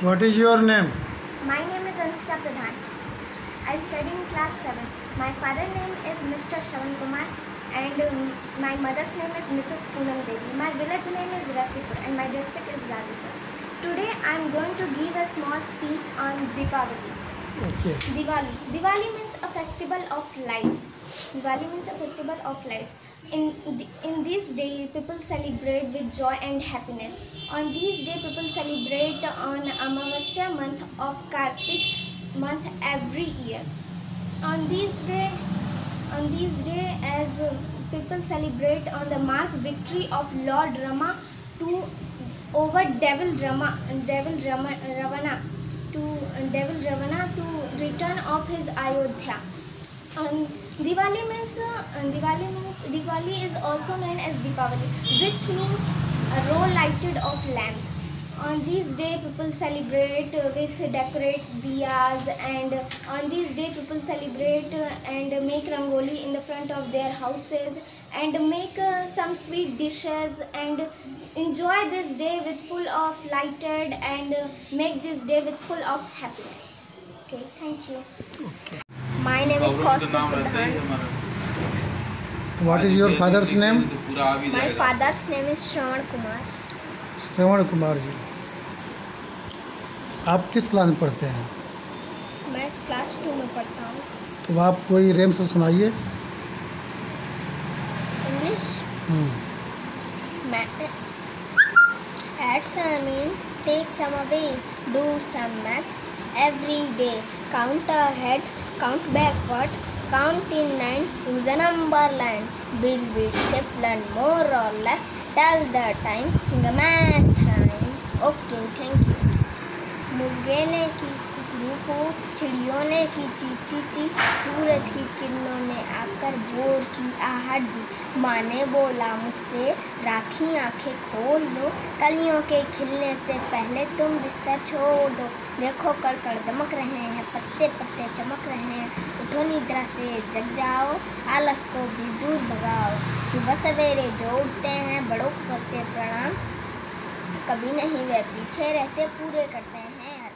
What is your name? My name is Anshika Pradhan. I study in class 7. My father name is Mr. Shravan Kumar and um, my mother's name is Mrs. Poonam Devi. My village name is Rastipur and my district is Gazipur. Today I am going to give a small speech on Deepavali. Diwali. Diwali means a festival of lights. Diwali means a festival of lights. In the, in this day, people celebrate with joy and happiness. On this day, people celebrate on Amavasya month of Kartik month every year. On this day, on this day, as people celebrate on the mark victory of Lord Rama to over Devil Rama, and Devil Rama, Ravana to Devil Ravana to return of his Ayodhya. Um, Diwali means uh, Diwali means Diwali is also known as Deepavali, which means a row lighted of lamps. On this day, people celebrate uh, with decorate diyas, and on this day, people celebrate and make rangoli in the front of their houses, and make uh, some sweet dishes, and enjoy this day with full of lighted, and make this day with full of happiness. Okay thank you my name is Kaustubh Pradhan what is your father's name my father's name is Shravan Kumar Shravan Kumar ji आप किस class में पढ़ते हैं? मैं class to में पढ़ता हूँ। तो आप कोई रेम से सुनाइए। English hmm. मैं I mean take some away do some maths every day. Count ahead, count backward, count in nine, use a number line. Build with shape, learn more or less, tell the time, sing a math rhyme. Okay, thank you. मुर्गे ने की कुकड़ू चिड़ियों ने की ची ची, सूरज की किरणों ने आकर भोर की आहट दी। माँ ने बोला, मुझसे राखी आँखें खोल दो। कलियों के खिलने से पहले तुम बिस्तर छोड़ दो। देखो, कड़कड़ दमक रहे हैं पत्ते पत्ते चमक रहे हैं। उठो निद्रा से, जग जाओ, आलस को भी दूर भगाओ। सुबह सवेरे जो उठते हैं, बड़ों को करते प्रणाम। कभी नहीं, वे पीछे रहते, पूरे करते हैं